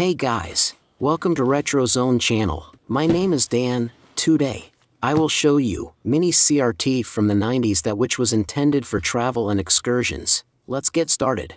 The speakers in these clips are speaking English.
Hey guys, welcome to Retro Zone channel. My name is Dan. Today, I will show you mini CRT from the 90s that which was intended for travel and excursions. Let's get started.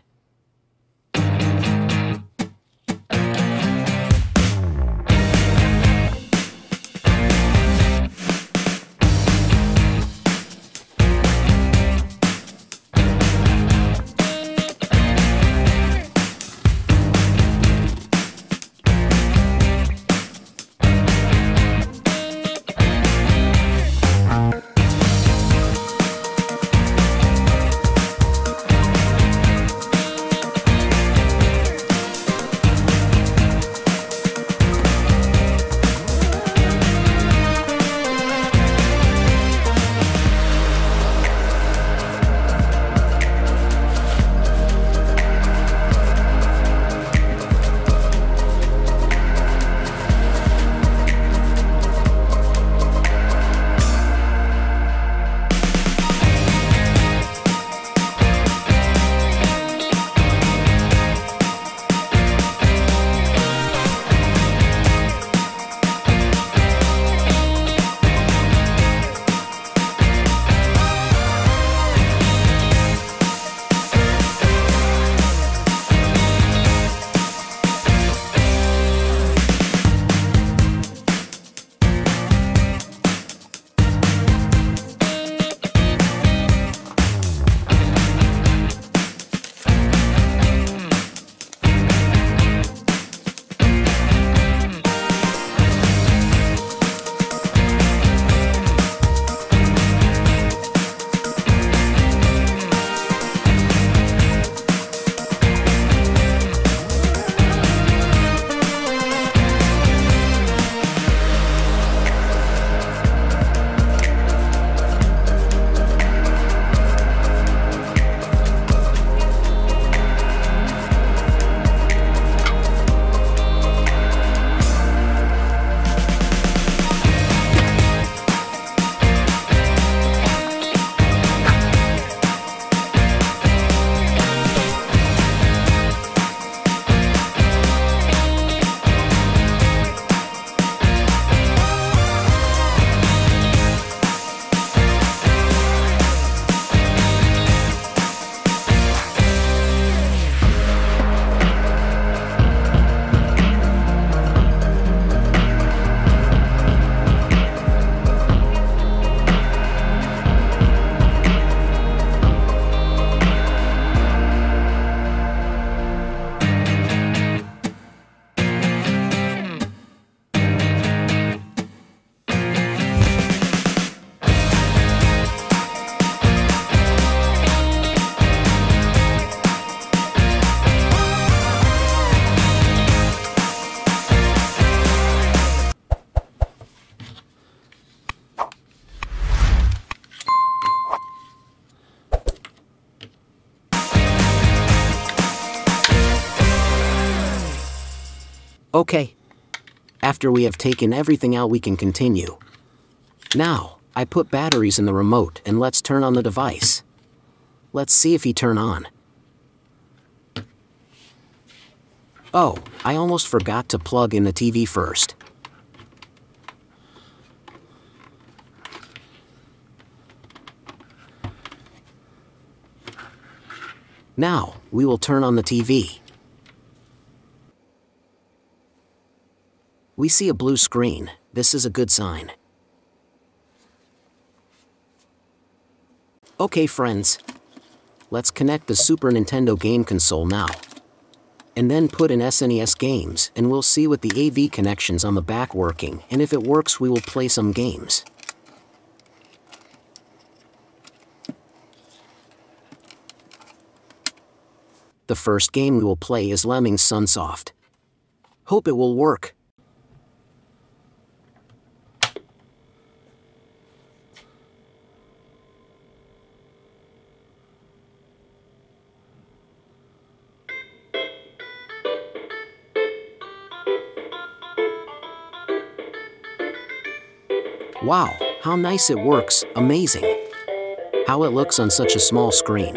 Okay. After we have taken everything out we can continue. Now, I put batteries in the remote and let's turn on the device. Let's see if he turn on. Oh, I almost forgot to plug in the TV first. Now, we will turn on the TV. We see a blue screen. This is a good sign. Okay friends. Let's connect the Super Nintendo game console now. And then put in SNES games, and we'll see what the AV connections on the back working, and if it works we will play some games. The first game we will play is Lemmings Sunsoft. Hope it will work. Wow, how nice it works, amazing. How it looks on such a small screen.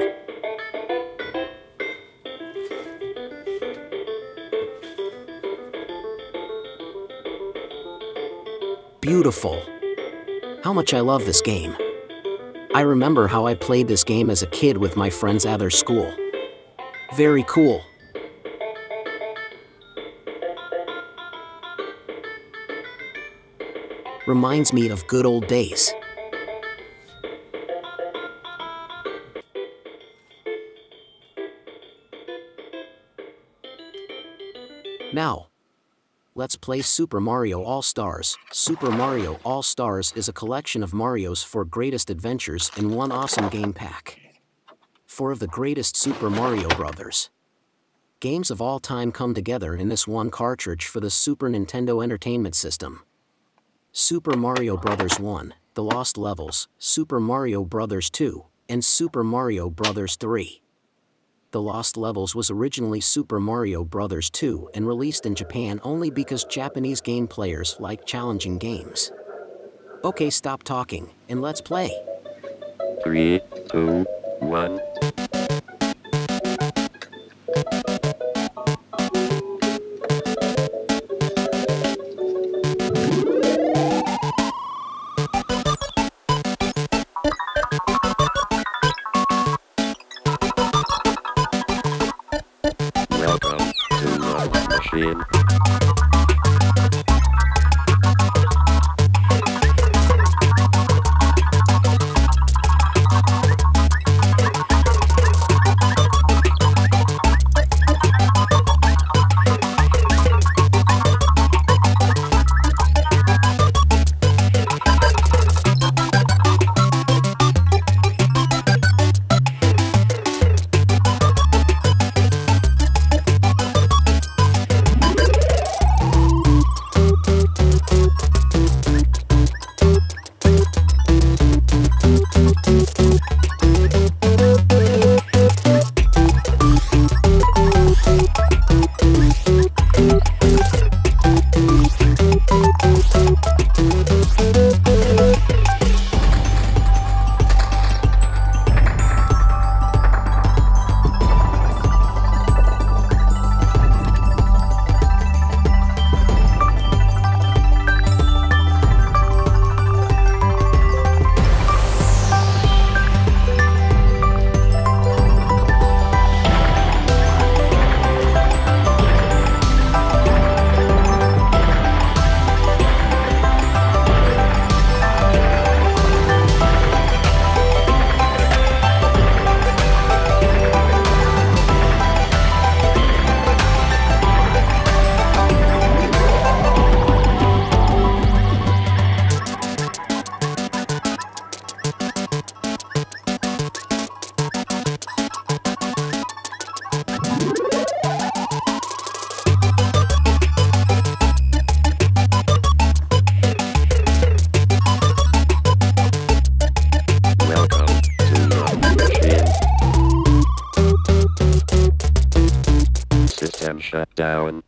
Beautiful. How much I love this game. I remember how I played this game as a kid with my friends at their school. Very cool. Reminds me of good old days. Now, let's play Super Mario All-Stars. Super Mario All-Stars is a collection of Mario's four greatest adventures in one awesome game pack. Four of the greatest Super Mario Brothers. Games of all time come together in this one cartridge for the Super Nintendo Entertainment System. Super Mario Bros. 1, The Lost Levels, Super Mario Bros. 2, and Super Mario Bros. 3. The Lost Levels was originally Super Mario Bros. 2 and released in Japan only because Japanese game players like challenging games. Okay, stop talking, and let's play. Three, two, one. Love shut down.